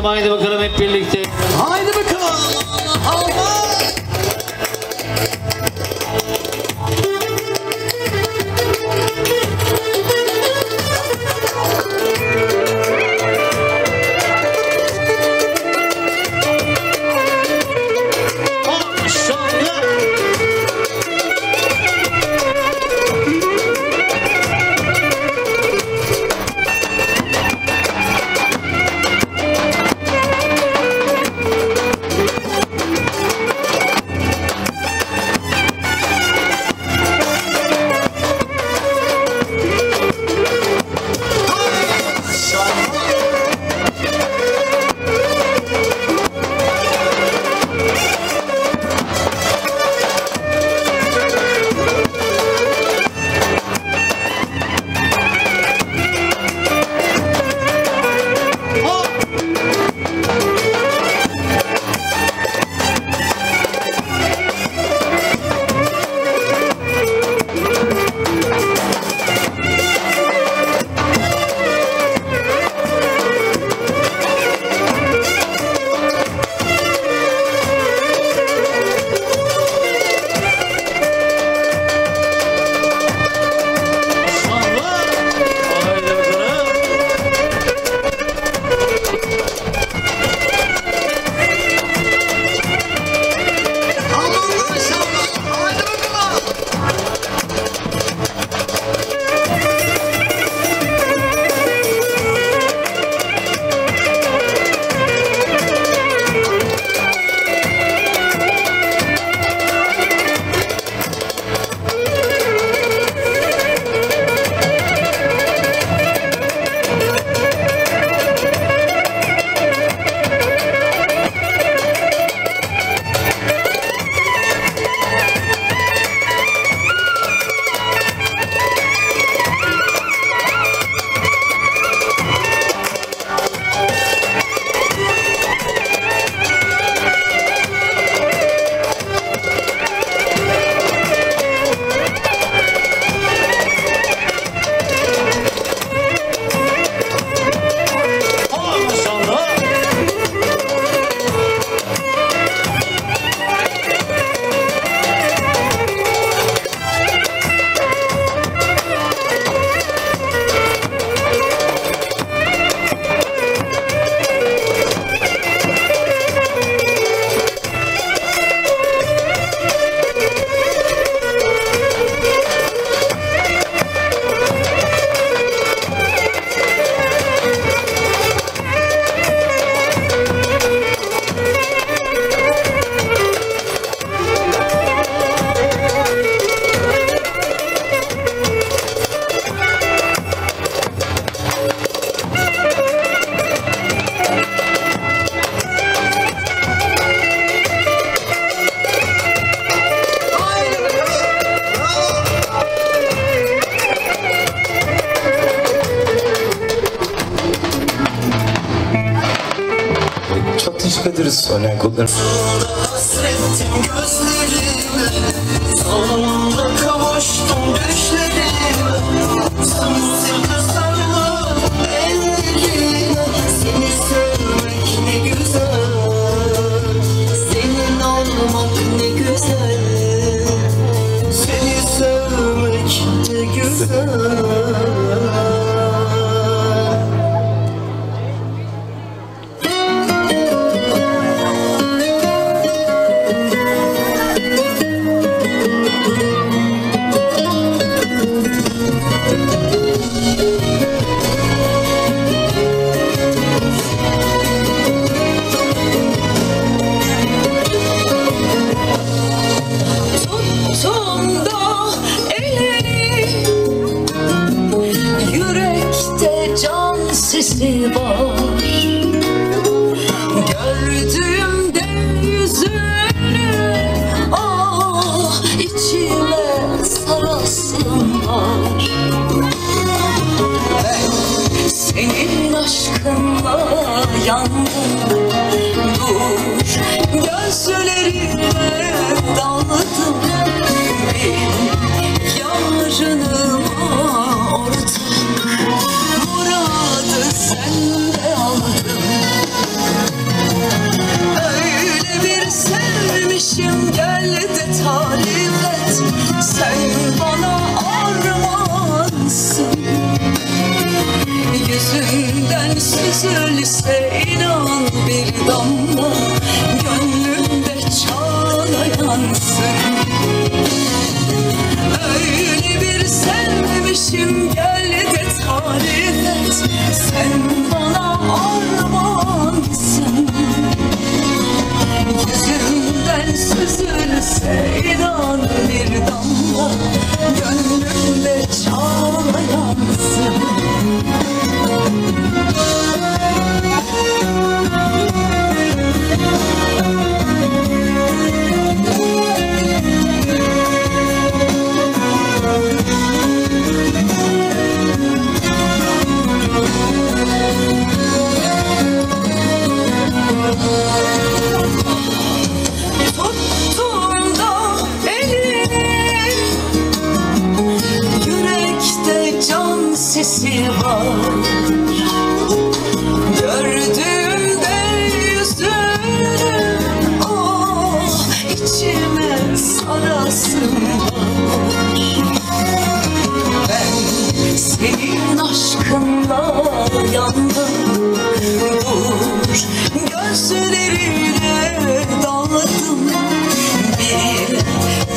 സ്വന്തമായി ദൈവക്കളമേ kapatırız sonra kodları. Sonunda hasrettim gözlerime, sonunda kavuştum düşlerime. var. Ben senin aşkınla yandım. Güllerine dağıttım bir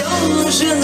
yanlışım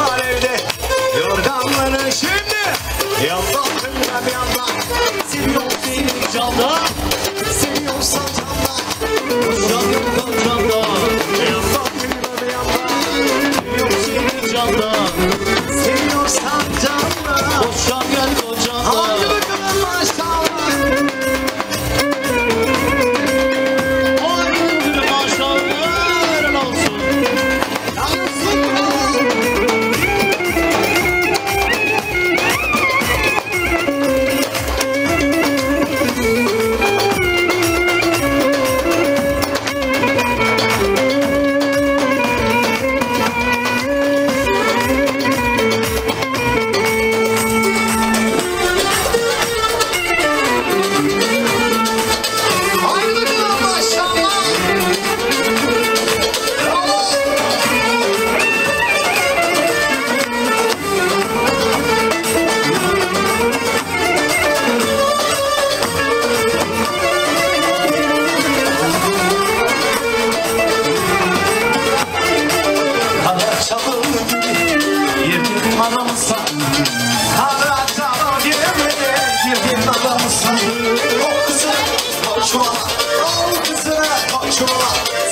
var evde. Yorganları şimdi. Yandan tırnak yandan. Come on.